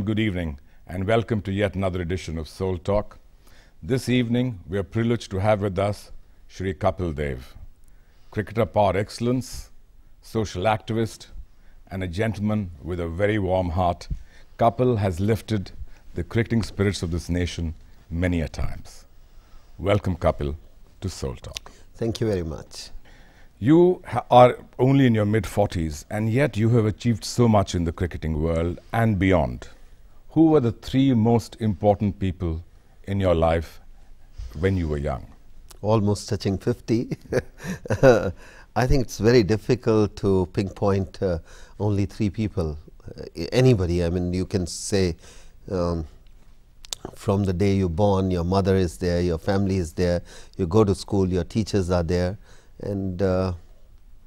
everyone, good evening and welcome to yet another edition of Soul Talk. This evening, we are privileged to have with us Shri Kapil Dev, cricketer par excellence, social activist, and a gentleman with a very warm heart. Kapil has lifted the cricketing spirits of this nation many a times. Welcome, Kapil, to Soul Talk. Thank you very much. You are only in your mid 40s, and yet you have achieved so much in the cricketing world and beyond. Who were the three most important people in your life when you were young? Almost touching 50. I think it's very difficult to pinpoint uh, only three people. Uh, anybody, I mean, you can say um, from the day you're born, your mother is there, your family is there, you go to school, your teachers are there, and uh,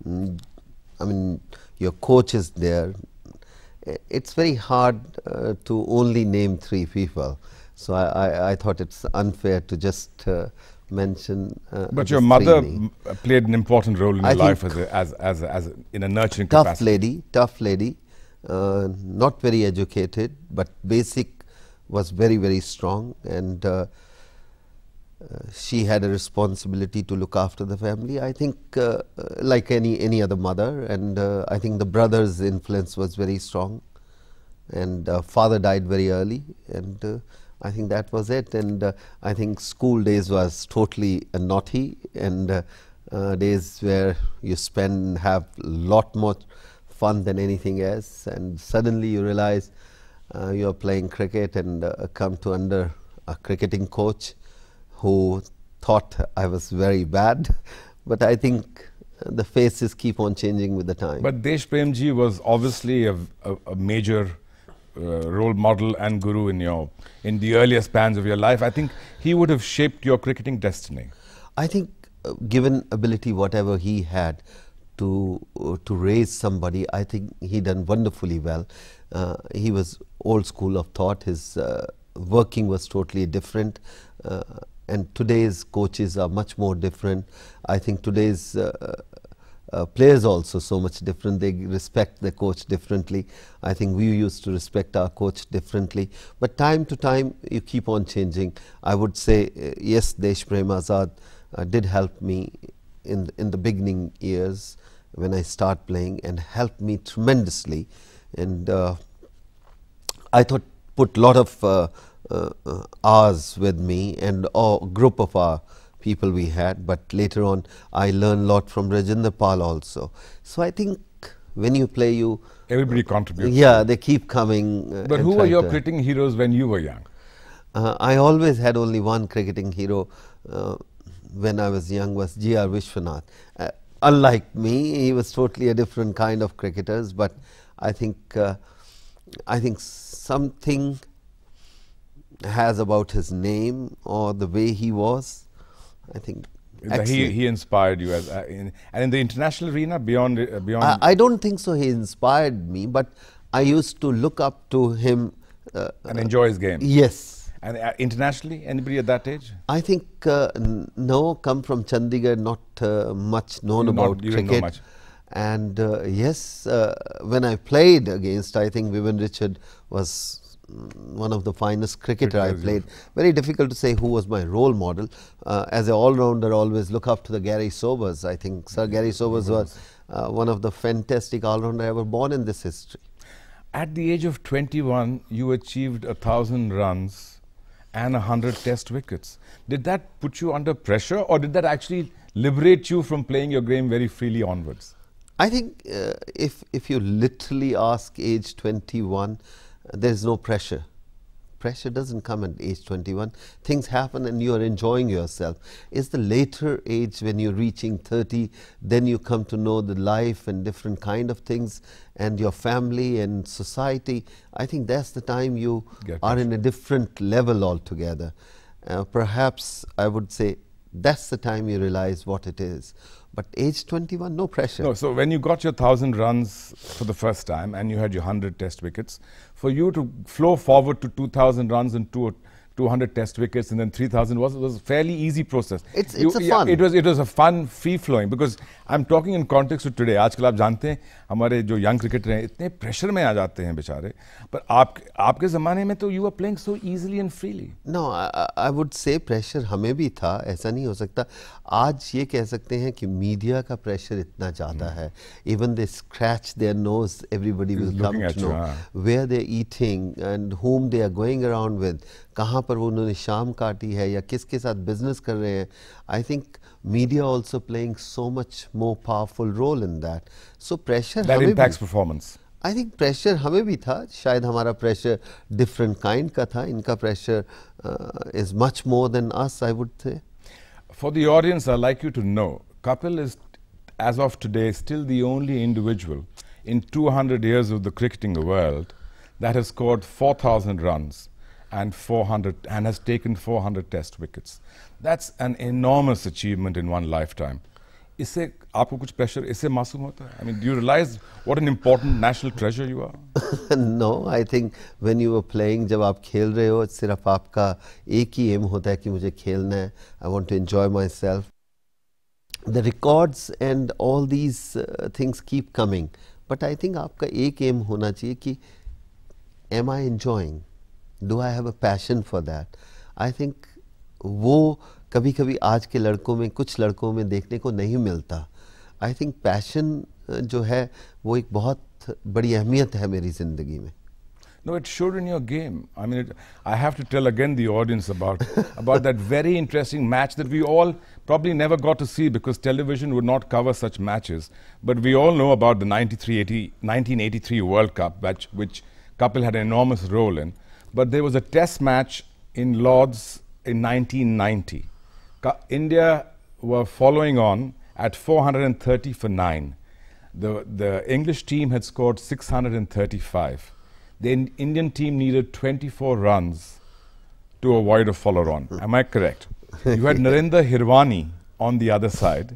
mm, I mean, your coach is there. It's very hard uh, to only name three people. So I, I, I thought it's unfair to just uh, mention. Uh, But your mother m- played an important role in I your life as, a, as, as, a, as a, in a nurturing tough capacity. lady, tough lady, uh, not very educated, but basic was very, very strong, and uh, she had a responsibility to look after the family. I think, uh, uh, like any any other mother, and uh, I think the brother's influence was very strong, and uh, father died very early, and uh, I think that was it. And uh, I think school days was totally naughty, and days where you spend have lot more fun than anything else, and suddenly you realize you are playing cricket and come to under a cricketing coach who thought I was very bad, but I think the faces keep on changing with the time. But Desh Premji was obviously a, a, a major uh, role model and guru in your in the earlier spans of your life. I think he would have shaped your cricketing destiny. I think, uh, given ability, whatever he had to uh, to raise somebody, I think he done wonderfully well. Uh, he was old school of thought. His uh, working was totally different, uh, and today's coaches are much more different. I think today's uh, uh, players also so much different. They respect the coach differently. I think we used to respect our coach differently. But time to time, you keep on changing. I would say uh, yes, Desh Prem Azad uh, did help me in in the beginning years when I start playing and helped me tremendously. And uh, I thought put lot of uh, hours with me and a group of our people we had. But later on, I learned a lot from Rajinder Pal also. So I think when you play, you Everybody contributed. yeah, they keep coming. uh, But who were your cricketing heroes when you were young? uh, I always had only one cricketing hero uh, when I was young was G.R. Vishwanath. Uh, unlike me, he was totally a different kind of cricketers, but I think uh, I think something has about his name or the way he was. I think. He, he inspired you as uh, in, and in the international arena beyond uh, beyond. I, I don't think so. He inspired me, but I used to look up to him. Uh, and enjoy his game. yes, And uh, internationally, anybody at that age? I think uh, n- no, come from Chandigarh, not uh, much known not- about you didn't know cricket. much. And uh, yes, uh, when I played against, I think Vivian Richard was one of the finest cricketer I played. Very difficult to say who was my role model. Uh, as an all-rounder, always look up to the Gary Sobers. I think Sir Gary Sobers was uh, one of the fantastic all-rounder ever born in this history. At the age of 21, you achieved a thousand runs and a hundred test wickets. Did that put you under pressure, or did that actually liberate you from playing your game very freely onwards? I think uh, if if you literally ask age 21, uh, there is no pressure. Pressure doesn't come at age 21. Things happen and you are enjoying yourself. It's the later age when you're reaching 30, then you come to know the life and different kind of things and your family and society. I think that's the time you Get are in a different level altogether. Uh, perhaps I would say that's the time you realize what it is. But age 21, no pressure. No, so when you got your thousand runs for the first time and you had your hundred test wickets, for you to flow forward to 2,000 runs and two, 200 test wickets and then 3000 was was a fairly easy process. It's, it's a fun. it was it was a fun free flowing because i'm talking in context of today. आजकल आप जानते हैं हमारे जो young cricketer हैं इतने pressure में आ जाते हैं बेचारे। पर आप आपके ज़माने में तो you are playing so easily and freely no I would say pressure हमें भी था ऐसा नहीं हो सकता। आज ये कह सकते हैं कि मीडिया का प्रेशर इतना ज़्यादा hmm. है। Even they scratch their nose everybody will come to know where they eating and home they are going around with कहाँ पर वो उन्होंने शाम काटी है या किसके साथ बिज़नेस कर रहे हैं? I think media also playing so much more powerful role in that so pressure performance I think pressure हमें भी था। शायद हमारा प्रेशर डिफरेंट काइंड का था। इनका pressure is much more than us I would say for the audience I like you to know Kapil is as of today still the only individual in 200 years of the cricketing world that has scored 4000 runs. and 400 and has taken 400 test wickets that's an enormous achievement in one lifetime इससे आपको कुछ pressure इससे मासूम होता है I mean you realise what an important national treasure you are no I think when you are playing जब आप खेल रहे हो सिर्फ आपका एक ही एम होता है कि मुझे खेलना है I want to enjoy my self the records and all these things keep coming but I think आपका एक एम होना चाहिए कि M I enjoying do I have a passion for that I think वो कभी कभी आज के लड़कों में कुछ लड़कों में देखने को नहीं मिलता आई थिंक पैशन जो है वो एक बहुत बड़ी अहमियत है मेरी ज़िंदगी में No, it showed in your game. I mean, it, I have to tell again the audience about about that very interesting match that we all probably never got to see because television would not cover such matches. But we all know about the 1983 World Cup, which, which Kapil had an enormous role in. But there was a test match in Lords in 1990. India were following on at 430 for 9. The, the English team had scored 635. The in Indian team needed 24 runs to avoid a follow on. Am I correct? You had Narendra Hirwani on the other side,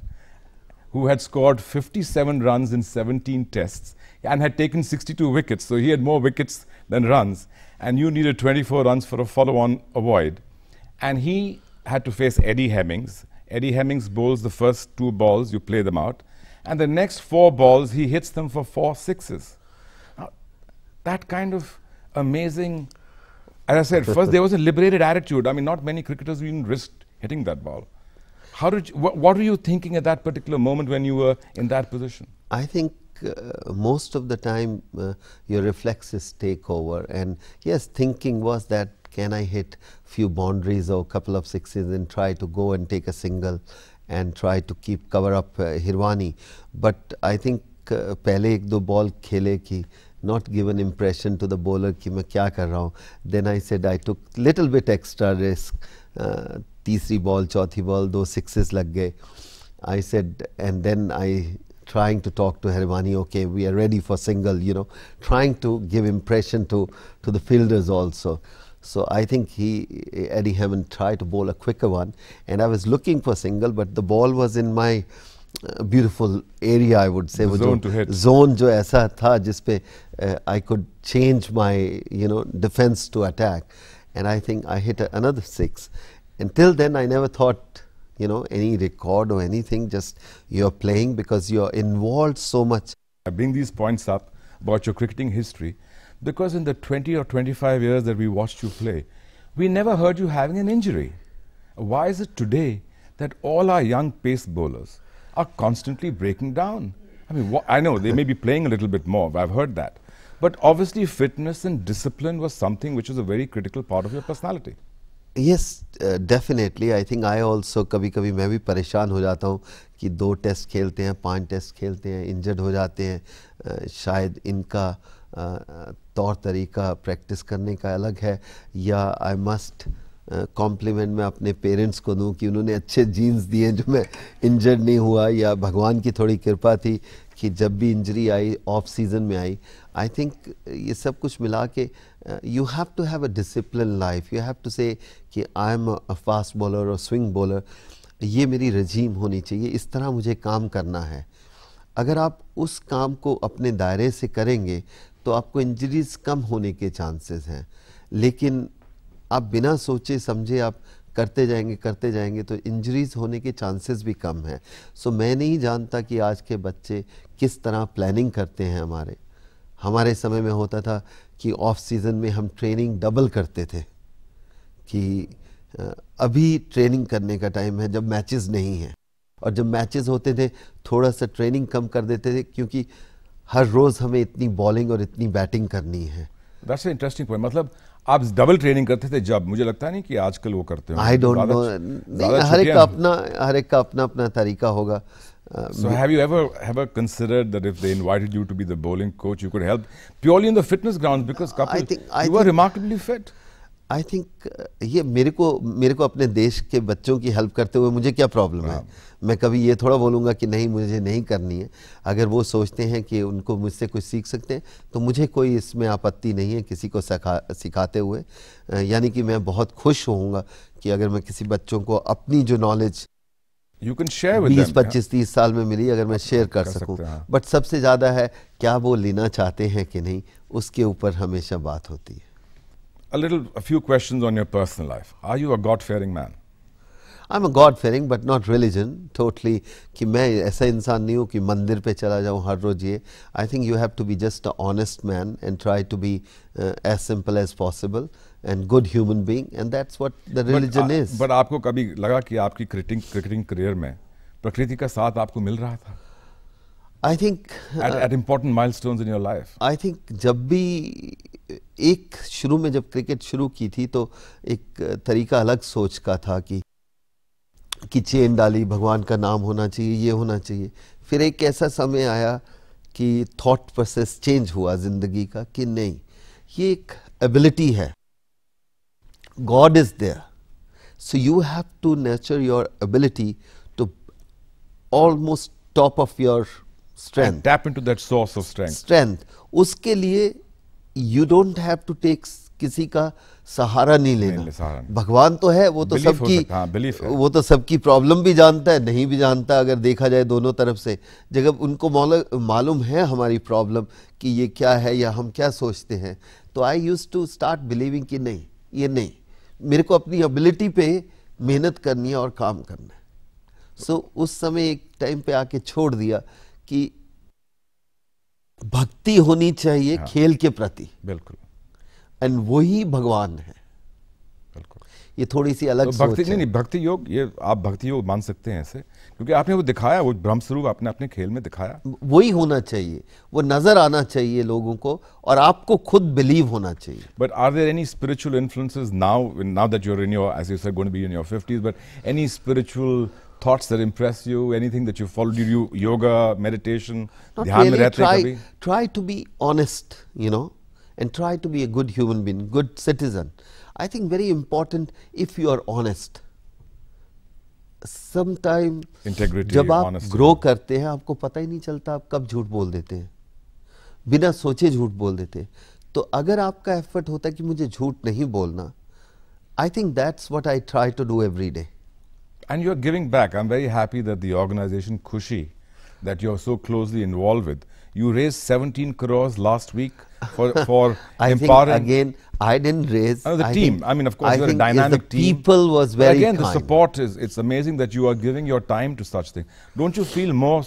who had scored 57 runs in 17 tests and had taken 62 wickets. So he had more wickets than runs. And you needed 24 runs for a follow on avoid. And he had to face Eddie Hemmings. Eddie Hemmings bowls the first two balls, you play them out. And the next four balls, he hits them for four sixes. Now, that kind of amazing, as I said, first there was a liberated attitude. I mean, not many cricketers even risked hitting that ball. How did you, wh what were you thinking at that particular moment when you were in that position? I think uh, most of the time uh, your reflexes take over and yes thinking was that can I hit few boundaries or a couple of sixes and try to go and take a single and try to keep cover up uh, Hirwani. But I think uh, पहले एक दो ball खेले कि not give an impression to the bowler कि मैं क्या कर रहा हूँ then I said I took little bit extra risk uh, तीसरी बॉल चौथी बॉल दो sixes लग गए I said and then I trying to talk to Hirwani, okay, we are ready for single, you know, trying to give impression to, to the fielders also. So I think he, Eddie Hammond tried to bowl a quicker one and I was looking for single but the ball was in my uh, beautiful area I would say. Zone to hit. Zone जो ऐसा था जिसपे uh, I could change my you know defense to attack and I think I hit another six. Until then I never thought you know any record or anything. Just you're playing because you're involved so much. I bring these points up about your cricketing history because in the 20 or 25 years that we watched you play, we never heard you having an injury. Why is it today that all our young pace bowlers are constantly breaking down? I mean, I know they may be playing a little bit more, I've heard that. But obviously, fitness and discipline was something which was a very critical part of your personality. Uh, definitely. I think I also कभी कभी मैं भी परेशान हो जाता हूँ कि दो टेस्ट खेलते हैं पाँच टेस्ट खेलते हैं इंजर्ड हो जाते हैं uh, शायद इनका तौर तरीका प्रैक्टिस करने का अलग है या आई मस्ट कॉम्प्लीमेंट मैं अपने पेरेंट्स को दूँ कि उन्होंने अच्छे जीन्स दिए जो मैं इंजर्ड नहीं हुआ या भगवान की थोड़ी कृपा थी कि जब भी इंजरी आई ऑफ़ सीज़न में आई आई थिंक ये सब कुछ मिला के you have to have a discipline life you have to say कि I am a fast bowler और स्विंग बॉलर ये मेरी रजीम होनी चाहिए। इस तरह मुझे काम करना है। अगर आप उस काम को अपने दायरे से करेंगे तो आपको इंजरीज कम होने के चांसेस हैं। लेकिन आप बिना सोचे, समझे आप करते जाएँगे करते जाएँगे तो इंजरीज होने के चांसेस भी कम हैं। सो मैं नहीं जानता कि आज के बच्चे किस तरह प्लानिंग करते हैं हमारे। हमारे समय में होता था कि ऑफ़ सीज़न में हम ट्रेनिंग डबल करते थे कि अभी ट्रेनिंग करने का टाइम है जब मैचेस नहीं हैं। और जब मैचेस होते थे थोड़ा सा ट्रेनिंग कम कर देते थे क्योंकि हर रोज़ हमें इतनी बॉलिंग और इतनी बैटिंग करनी है। दैट्स इंटरेस्टिंग पॉइंट मतलब आप डबल ट्रेनिंग करते थे जब मुझे लगता नहीं कि आजकल वो करते हैं आई डोंट नो हर एक का अपना हर एक का अपना अपना तरीका होगा। Uh, so have you ever ever considered that if they invited you to be the bowling coach, you could help purely in the fitness grounds because Kapil, I think, I you were remarkably fit. I think ये मेरे को मेरे को अपने देश के बच्चों की हेल्प करते हुए मुझे क्या प्रॉब्लम है हाँ। मैं कभी ये थोड़ा बोलूँगा कि नहीं मुझे नहीं करनी है अगर वो सोचते हैं कि उनको मुझसे कुछ सीख सकते हैं तो मुझे कोई इसमें आपत्ति नहीं है किसी को सिखा सिखाते हुए यानी कि मैं बहुत खुश होऊँगा कि अगर मैं किसी बच्चों को अपनी जो knowledge you can share with बीस पच्चीस तीस साल में मिली अगर मैं शेयर कर, कर सकूँ बट सबसे ज़्यादा है क्या वो लेना चाहते हैं कि नहीं उसके ऊपर हमेशा बात होती है A little, a few questions on your personal life. Are you a God-fearing man? I'm a God fearing but not religion totally कि मैं ऐसा इंसान नहीं हूँ कि मंदिर पे चला जाऊँ हर रोज ये I think you have to be just a honest man and try to be uh, as simple as possible and good human being and that's what the religion but, is. But आपको कभी लगा कि आपकी cricketing cricketing career में प्रकृति का साथ आपको मिल रहा था आई think at, uh, at important milestones in your life. I जब भी एक शुरू में जब क्रिकेट शुरू की थी तो एक तरीका अलग सोच का था कि कि चेन डाली भगवान का नाम होना चाहिए ये होना चाहिए फिर एक ऐसा समय आया कि थॉट प्रोसेस चेंज हुआ ज़िंदगी का कि नहीं ये एक एबिलिटी है God is there so you have to nurture your ability to almost top of your strength tap into that source of strength strength उसके लिए you don't have to take किसी का सहारा नहीं लेना। भगवान तो है वो तो सबकी हाँ, वो तो सबकी प्रॉब्लम भी जानता है नहीं भी जानता अगर देखा जाए दोनों तरफ़ से। जब उनको मालूम है हमारी प्रॉब्लम कि ये क्या है या हम क्या सोचते हैं। तो I use to start believing कि नहीं ये नहीं। मेरे को अपनी एबिलिटी पे मेहनत करनी है और काम करना है। सो so, उस समय एक टाइम पे आके छोड़ दिया कि भक्ति होनी चाहिए हाँ, खेल के प्रति। बिल्कुल। एंड वही भगवान है। ये थोड़ी सी अलग तो भक्ति नहीं नहीं भक्ति योग ये आप भक्ति योग मान सकते हैं ऐसे क्योंकि आपने वो दिखाया वो ब्रह्म स्वरूप आपने अपने खेल में दिखाया वही होना चाहिए वो नज़र आना चाहिए लोगों को और आपको खुद बिलीव होना चाहिए but are there any spiritual influences now now that you are in your age you said going to be in your 50s but any spiritual thoughts that impress you? Anything that you follow? Did you yoga, meditation? Not really. Try, try to be honest, you know, and try to be a good human being, good citizen. I think very important if you are honest. Sometime integrity, जब आप honesty. grow करते हैं आपको पता ही नहीं चलता आप कब झूठ बोल देते हैं। बिना सोचे झूठ बोल देते हैं। तो अगर आपका एफर्ट होता है कि मुझे झूठ नहीं बोलना I think that's what I try to do every day and you are giving back I am very happy that the organisation खुशी that you are so closely involve with you raise seventeen cross last week for, for I empowering. Think again, I didn't raise. Oh, the I team. I mean, of course, I you're a dynamic the team. people was very but again, kind. the support is, it's amazing that you are giving your time to such things. Don't you feel more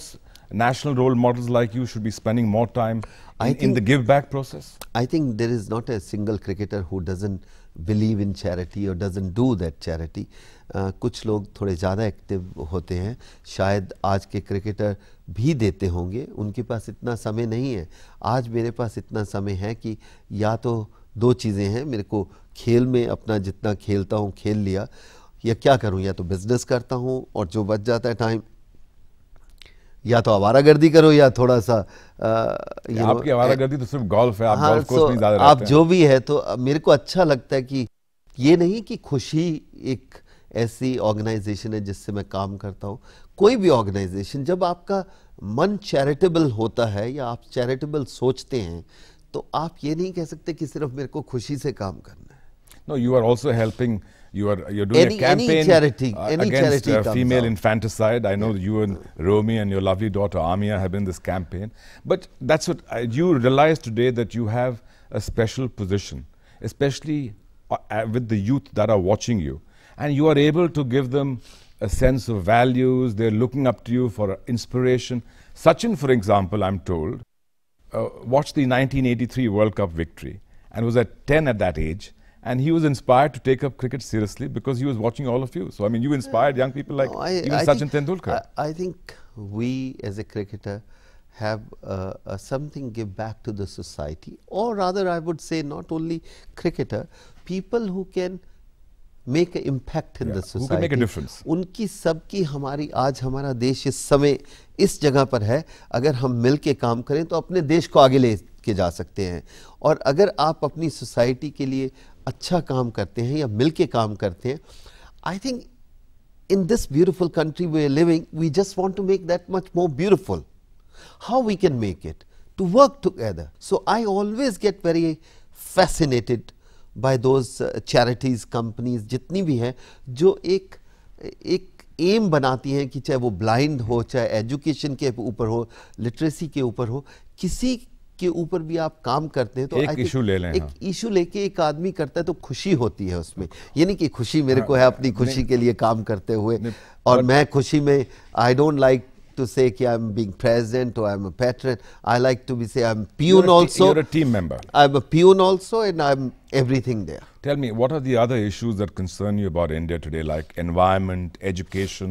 national role models like you should be spending more time in, in the give back process? I think there is not a single cricketer who doesn't believe in charity और doesn't do charity. Uh, कुछ लोग थोड़े ज़्यादा active होते हैं। शायद आज के क्रिकेटर भी देते होंगे। उनके पास इतना समय नहीं है। आज मेरे पास इतना समय है कि या तो दो चीज़ें हैं। मेरे को खेल में अपना जितना खेलता हूँ खेल लिया या क्या करूँ? या तो बिज़नेस करता हूँ और जो बच जाता है टाइम या तो आवारा गर्दी करो या थोड़ा सा आ, आपकी आवारा गर्दी तो सिर्फ़ गोल्फ है आप हाँ, गोल्फ कोर्स में ज़्यादा आप जो भी है तो मेरे को अच्छा लगता है कि ये नहीं कि खुशी एक ऐसी ऑर्गेनाइजेशन है जिससे मैं काम करता हूँ। कोई भी ऑर्गेनाइजेशन जब आपका मन चैरिटेबल होता है या आप चैरिटेबल सोचते हैं तो आप ये नहीं कह सकते कि सिर्फ़ मेरे को खुशी से काम करना है। No you are also helping you are you're doing any, a campaign any charity, uh, any against charity uh, female infanticide. I know you and Romi and your lovely daughter Amiya have been this campaign. But that's what uh, you realize today that you have a special position, especially uh, uh, with the youth that are watching you, and you are able to give them a sense of values, they're looking up to you for inspiration. Sachin, for example, I'm told, uh, watched the 1983 World Cup victory and was at 10 at that age And he was inspired to take up cricket seriously because he was watching all of you. So, I mean, you inspired young people like No, I- even I Sachin think- Tendulkar. I, I think we as a cricketer have uh, uh, something give back to the society or rather I would say not only cricketer, people who can make an impact in Yeah, the who society. can make a difference. उनकी सबकी हमारी आज हमारा देश इस समय इस जगह पर है अगर हम मिल के काम करें तो अपने देश को आगे ले के जा सकते हैं और अगर आप अपनी सोसाइटी के लिए अच्छा काम करते हैं या मिल के काम करते हैं I think in this beautiful country we are living, we just want to make that much more beautiful. How we can make it? To work together. So I always get very fascinated by those uh, charities, companies, जितनी भी हैं जो एक एक M बनाती हैं कि चाहे वो ब्लाइंड हो चाहे एजुकेशन के ऊपर हो लिटरेसी के ऊपर हो किसी के ऊपर भी आप काम करते हैं तो एक I issue ले लें, एक हाँ। इशू लेके एक आदमी करता है तो खुशी होती है उसमें ये नहीं कि खुशी मेरे को है अपनी खुशी के लिए काम करते हुए और मैं खुशी में I don't like to say कि आई एम बीइंग प्रेसिडेंट और I am a patron I like to be say I You're peon a you're a team member. I am a peon also and I am everything there Tell me, what are the other issues that concern you about India today, like environment, education,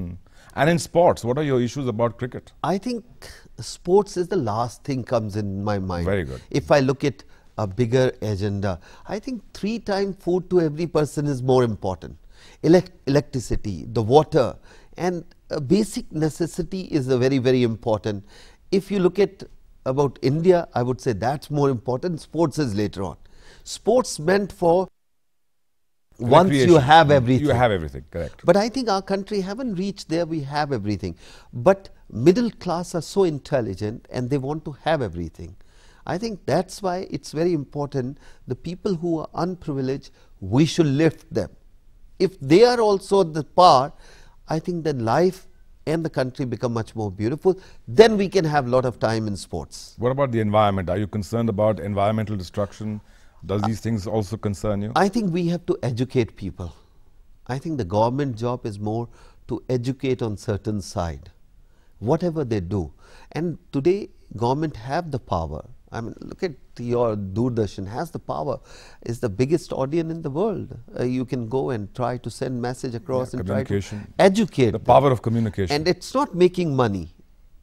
and in sports? What are your issues about cricket? I think sports is the last thing comes in my mind. Very good. If I look at a bigger agenda, I think three times food to every person is more important. Elect- electricity, the water, and a basic necessity is a very very important. If you look at about India, I would say that's more important. Sports is later on. Sports meant for once you have mm. everything. You have everything, correct. But I think our country haven't reached there. We have everything. But middle class are so intelligent and they want to have everything. I think that's why it's very important. The people who are unprivileged, we should lift them. If they are also the power, I think then life and the country become much more beautiful. Then we can have a lot of time in sports. What about the environment? Are you concerned about environmental destruction? Does these things also concern you? I think we have to educate people. I think the government job is more to educate on certain side, whatever they do. And today, government have the power. I mean, look at your Doordarshan has the power. It's the biggest audience in the world. Uh, you can go and try to send message across Yeah, and try to educate. The them. power of communication. And it's not making money.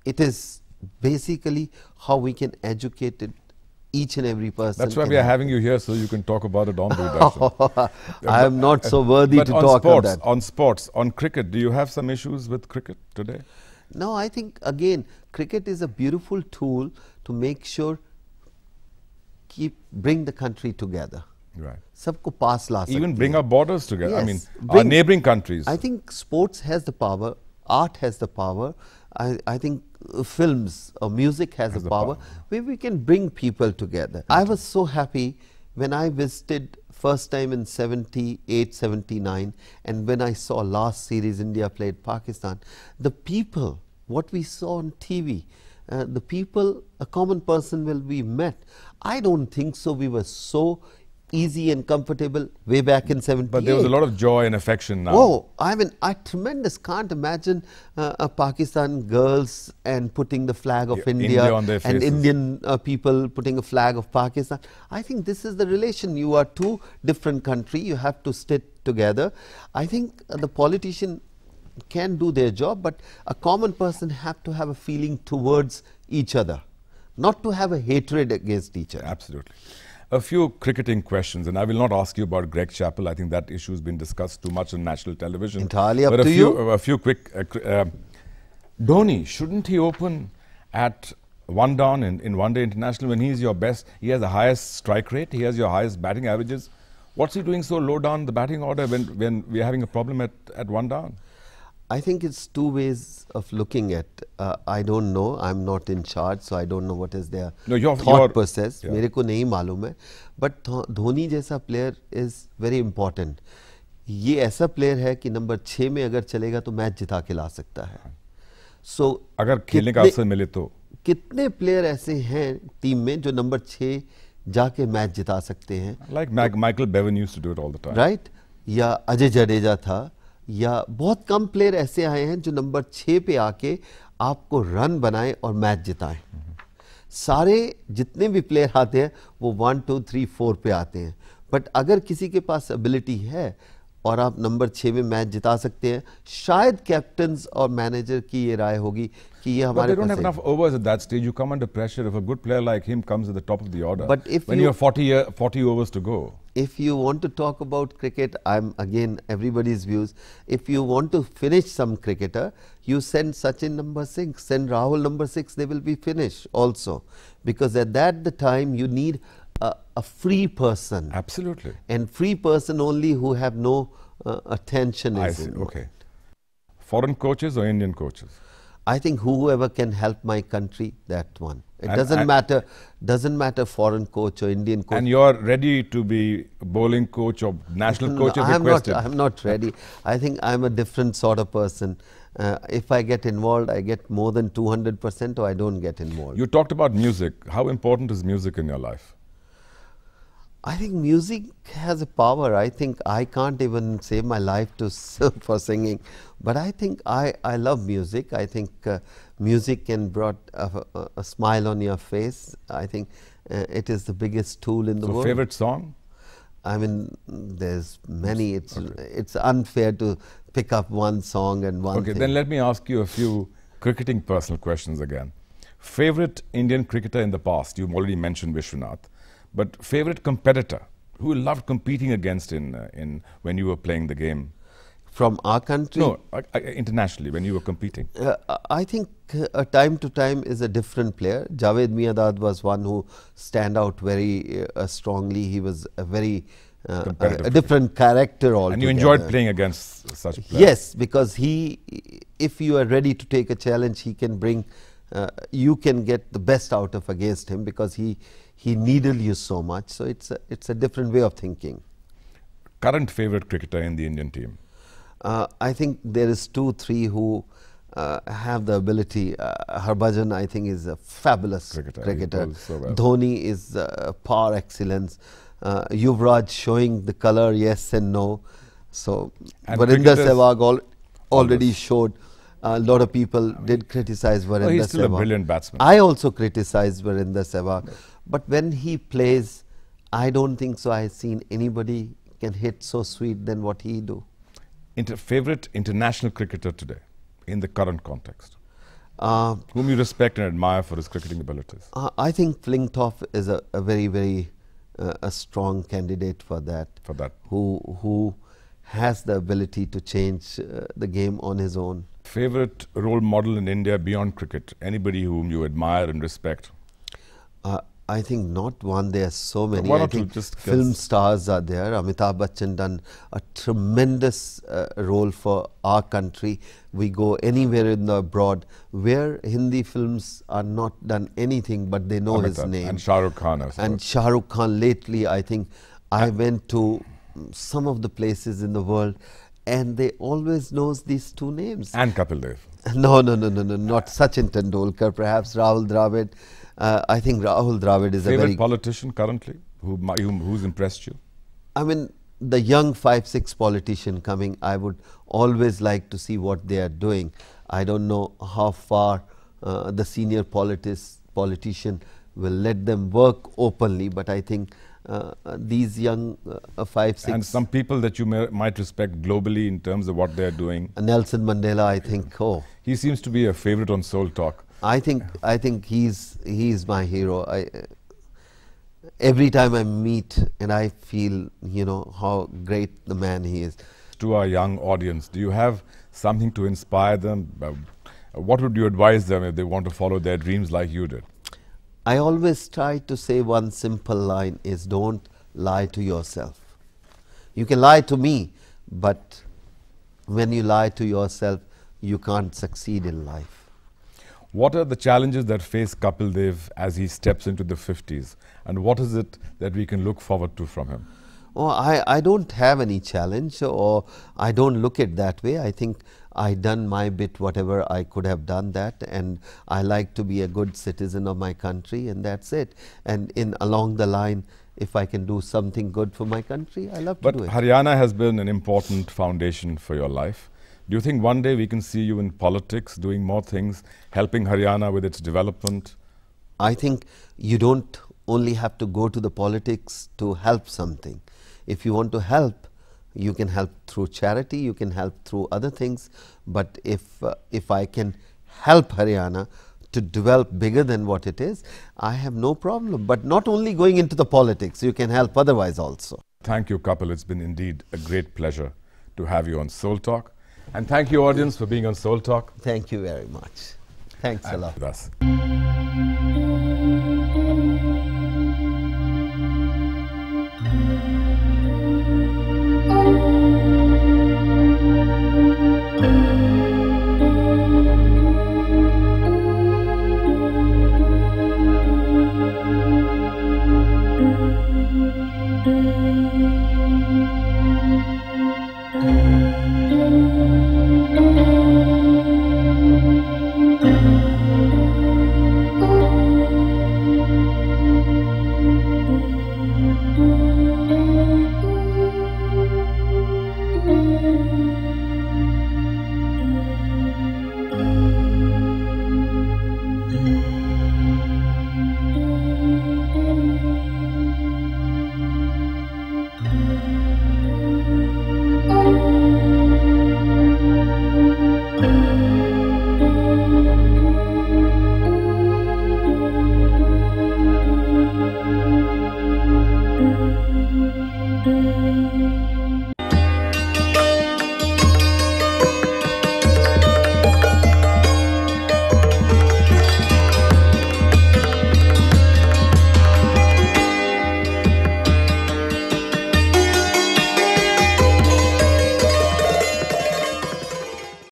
It is basically how we can educate it, each and every person. That's why can we are have having you here, so you can talk about it on Doordarshan. I am not so worthy but to on talk sports, on that. on sports, on cricket, do you have some issues with cricket today? No, I think again, cricket is a beautiful tool to make sure keep bring the country together. Right. सबको पास ला Even सकती bring है. our borders together. I mean, Yes, our bring- neighboring countries. I think sports has the power, art has the power. I, I think uh, films or music has, Has the power, power. where we can bring people together. I was so happy when I visited first time in 78, 79 and when I saw last series India played Pakistan, the people, what we saw on TV, uh, the people, a common person will be met. I don't think so. We were so easy and comfortable way back in 78. but there was a lot of joy and affection now. Oh, I mean, I tremendous. Can't imagine uh, a Pakistan girls and putting the flag of Yeah, India, India on their and. Indian uh, people putting a flag of Pakistan. I think this is the relation. You are two different country. You have to stick together. I think uh, the politician can do their job, but a common person have to have a feeling towards each other, not to have a hatred against each other. Absolutely. A few cricketing questions, and I will not ask you about Greg Chappell. I think that issue has been discussed too much on national television. Entirely up but a few, you. A few quick. Uh, uh, Dhoni, shouldn't he open at one down in, in one day international when he's your best? He has the highest strike rate, he has your highest batting averages. What's he doing so low down the batting order when, when we're having a problem at, at one down? I think it's two ways of looking at. Uh, I don't know. I'm not in charge, so I don't know what is their No, you're- thought you're- process. yeah. मेरे को नहीं मालूम है. But Dhoni जैसा player is very important. ये ऐसा player है कि नंबर छः में अगर चलेगा तो मैच जिता के ला सकता है. So अगर खेलने का अवसर मिले तो कितने प्लेयर ऐसे हैं टीम में जो नंबर छः जाके मैच जिता सकते हैं Like Mag- Michael Bevan used to do it all the time. Right या अजय जडेजा था या बहुत कम प्लेयर ऐसे आए हैं जो नंबर छः पे आके आपको रन बनाए और मैच जिताएँ सारे जितने भी प्लेयर आते हैं वो वन टू थ्री फोर पे आते हैं बट अगर किसी के पास एबिलिटी है और आप नंबर छः में मैच जिता सकते हैं शायद कैप्टन और मैनेजर की ये राय होगी कि ये हमारे But they don't have enough overs at that stage. You come under pressure if a good player like him comes at the top of the order. But if when you- you have 40, year, 40 overs to go, if you want to talk about cricket, I'm again everybody's views. If you want to finish some cricketer, you send Sachin number six, send Rahul number six, they will be finished also. Because at that the time you need a, a free person. absolutely. And free person only who have no uh, attention I is see. involved. Okay. Foreign coaches or Indian coaches? I think whoever can help my country, that one. It And- doesn't and- matter. Doesn't matter foreign coach or Indian coach. And you're ready to be bowling coach or national No, coach if I'm not. I'm not ready. I think I'm a different sort of person. Uh, if I get involved, I get more than 200% or I don't get involved. You talked about music. How important is music in your life? I think music has a power. I think I can't even save my life to for singing, but I think I, I love music. I think uh, music can brought a, a, a smile on your face. I think uh, it is the biggest tool in the So, world. favorite song? I mean, there's many. It's it's unfair to pick up one song and one. Okay, thing. then let me ask you a few cricketing personal questions again. Favorite Indian cricketer in the past? You've already mentioned Vishwanath, but favorite competitor who you loved competing against in uh, in when you were playing the game? From our country. No, uh, uh, internationally when you were competing. Uh, I think uh, time to time is a different player. Javed Miandad was one who stand out very uh, strongly. He was a very uh, a, different character altogether. And you enjoyed playing against such players. Yes, because he, if you are ready to take a challenge, he can bring. Uh, you can get the best out of against him because he he needle you so much. So it's a, it's a different way of thinking. Current favorite cricketer in the Indian team? Uh, I think there is two, three who uh, have the ability. Uh, Harbhajan, I think, is a fabulous Cricketer, cricketer. so well. Dhoni is uh, par excellence. Uh, Yuvraj showing the color, yes and no. So, And Virender Sehwag al- already Always. showed. A lot of people did criticize Virender he's still a brilliant batsman. I also criticize Virender Sehwag, but when he plays, I don't think so. I've seen anybody can hit so sweet than what he do. Inter- favorite international cricketer today in the current context? Uh, Whom you respect and admire for his cricketing abilities? Uh, I think Flintoff is a, a very, very uh, a strong candidate for that. For that. Who who has the ability to change uh, the game on his own. Favorite role model in India beyond cricket? Anybody whom you admire and respect? I think not one. There are so many. one I or two, think just film guess. stars are there. Amitabh Bachchan done a tremendous uh, role for our country. We go anywhere in the abroad where Hindi films are not done anything, but they know his name. And Shah Rukh Khan And. Shah Rukh Khan lately, I think I went to some of the places in the world and they always knows these two names. And Kapil Dev. No, no, no, no, no, not Sachin Tendulkar, perhaps Rahul Dravid. Uh, I think Rahul Dravid is a Favorite very, politician currently who, who's impressed you? I mean, the young 5-6 politician coming, I would always like to see what they are doing. I don't know how far uh, the senior politis, politician will let them work openly, but I think uh, these young uh, 5, 6... And some people that you may, might respect globally in terms of what they're doing. Nelson Mandela, I think, oh, He seems to be a favorite on Soul Talk. I think I think he's he's my hero. I every time I meet and I feel you know how great the man he is. To our young audience, do you have something to inspire them? Uh, what would you advise them if they want to follow their dreams like you did? I always try to say one simple line is don't lie to yourself. You can lie to me, but when you lie to yourself, you can't succeed in life. What are the challenges that face Kapil Dev as he steps into the 50s? And what is it that we can look forward to from him? Oh, I, I don't have any challenge or I don't look at that way. I think I done my bit, whatever I could have done that, and I like to be a good citizen of my country, and that's it. And in along the line, if I can do something good for my country, I love but to do it. But Haryana has been an important foundation for your life. Do you think one day we can see you in politics, doing more things, helping Haryana with its development? I think you don't only have to go to the politics to help something. If you want to help, you can help through charity, you can help through other things. But if, uh, if I can help Haryana to develop bigger than what it is, I have no problem. But not only going into the politics, you can help otherwise also. Thank you, Kapil. It's been indeed a great pleasure to have you on Soul Talk. And thank you, audience, for being on Soul Talk. Thank you very much. Thanks a lot. With us.